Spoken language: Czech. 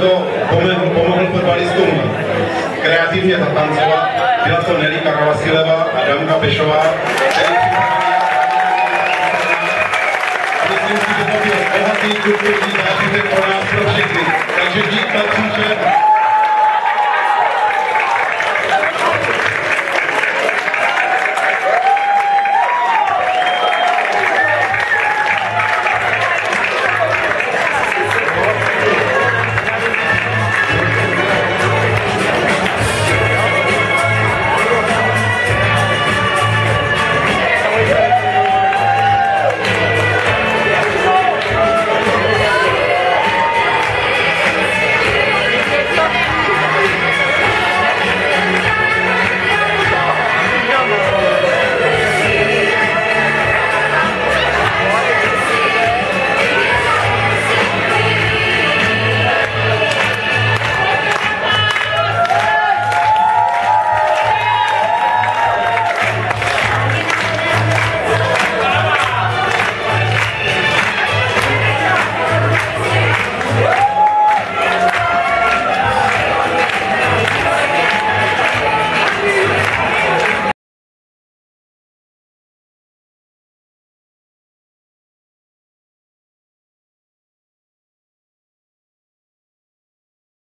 to pomohl, pomohl fotbalistům kreativně zatancovat. Byla to Nelly Karavasileva a Danka Pešová, který Myslím si, že to byl bohatý kulturní zážitek pro nás, pro všechny. Takže dík patříče